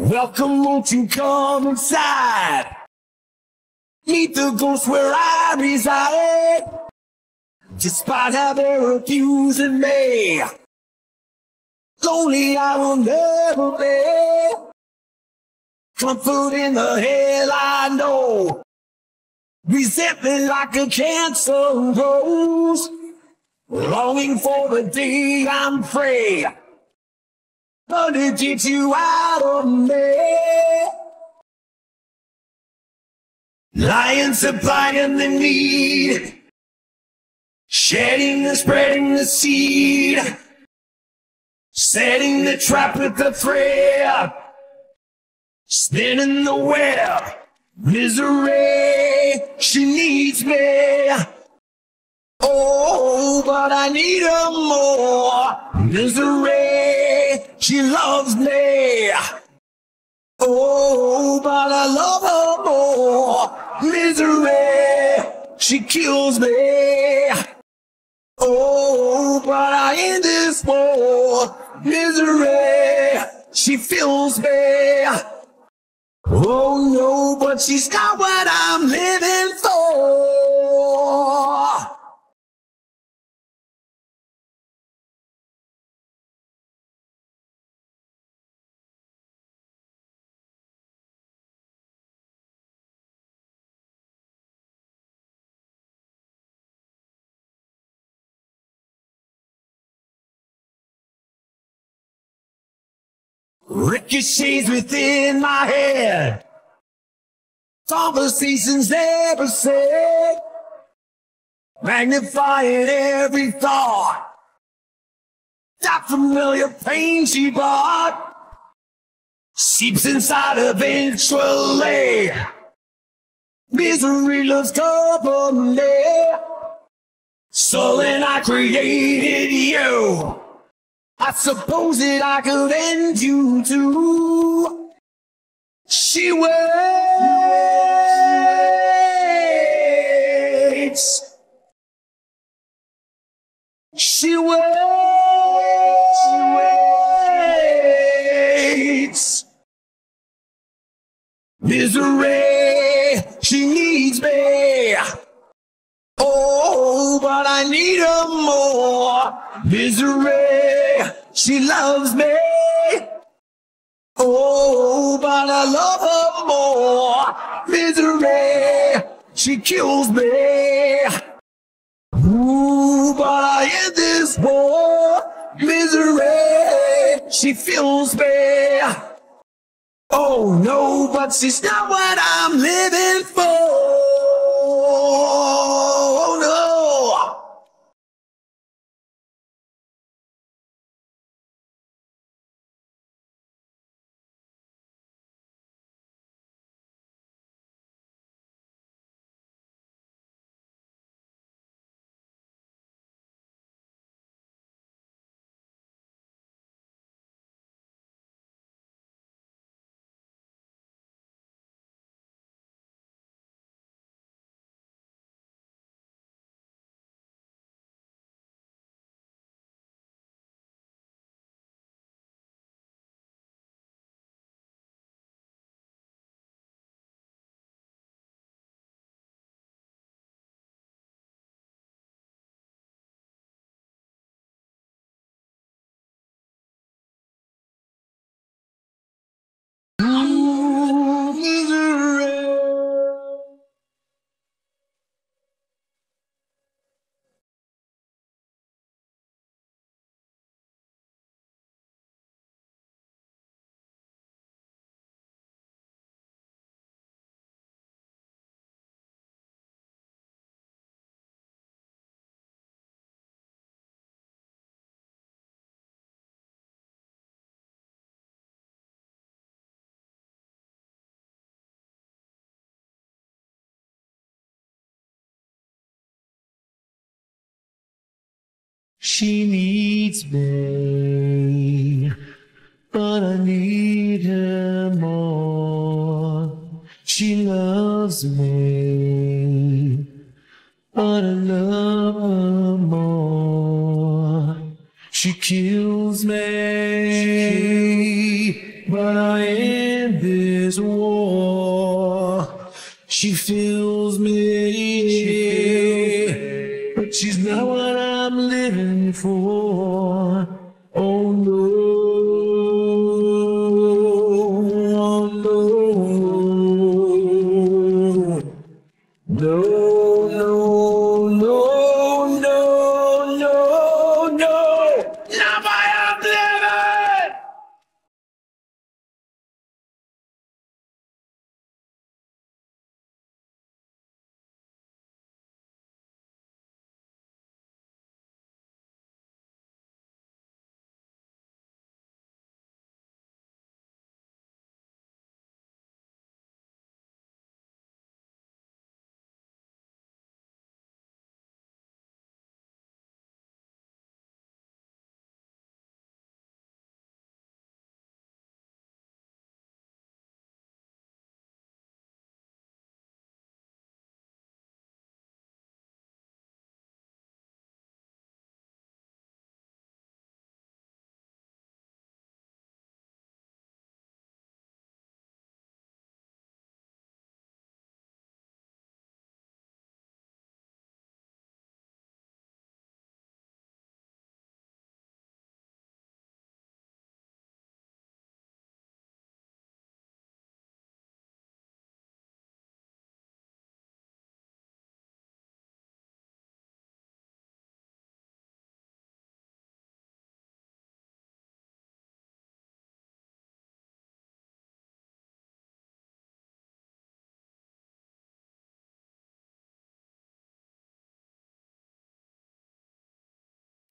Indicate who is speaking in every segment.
Speaker 1: Welcome, won't you come inside? Meet the ghost where I reside. Despite how they're abusing me, lonely I will never be. Comfort in the hell I know. Resentment like a cancer rose. Longing for the day I'm free. But to get you out of me. Lying, supplying the need. Shedding and spreading the seed. Setting the trap with the thread. Spinning the web. Misery, she needs me. Oh, but I need her more. Misery, she loves me. Oh, but I love her more. Misery, she kills me. Oh, but I end this war. Misery, she fills me. Oh no, but she's not what I'm living for. Ricochets within my head. Conversations never said. Magnifying every thought. That familiar pain she brought. Seeps inside eventually. Misery loves company. So then I created you. I suppose that I could end you too. She waits. She waits. She waits. Misery, she needs me. But I need her more. Misery, she loves me. Oh, but I love her more. Misery, she kills me. Ooh, but I end this war. Misery, she fills me. Oh no, but she's not what I'm living for. She needs me, but I need her more. She loves me, but I love her more. She kills me, but I end this war. She feels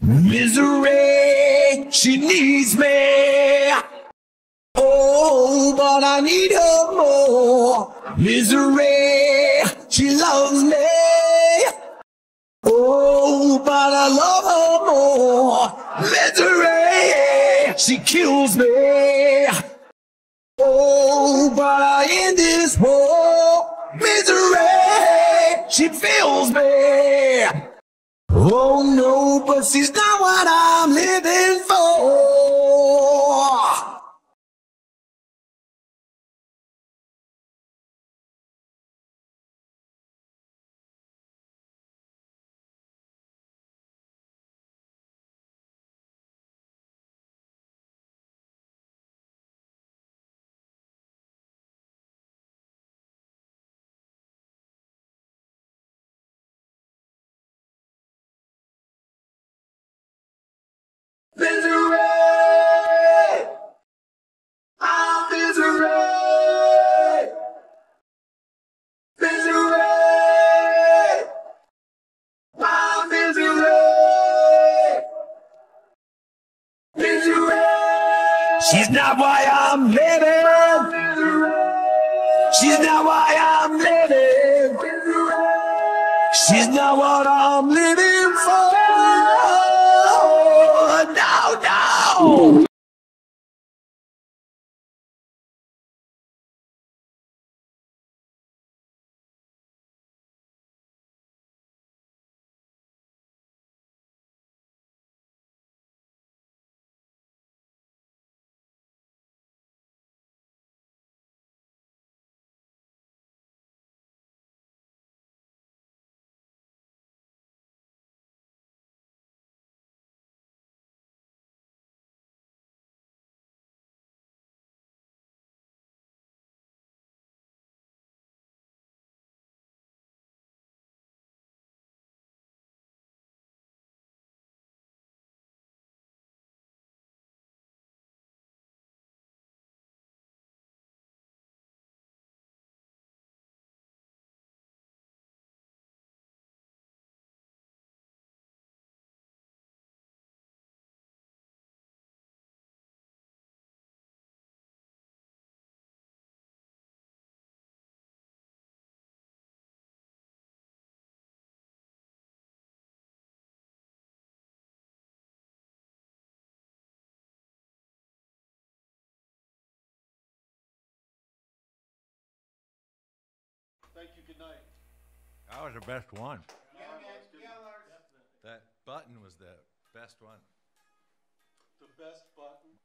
Speaker 1: Misery, she needs me. Oh, but I need her more. Misery, she loves me. Oh, but I love her more. Misery, she kills me. Oh, but I end this war. Misery, she fills me. Oh no, but she's not what I'm living for. I'm living! She's not why I'm living! She's not what I'm living for!
Speaker 2: Thank you, good night.
Speaker 3: That was the best one.
Speaker 4: That button was the best one.
Speaker 2: The best button.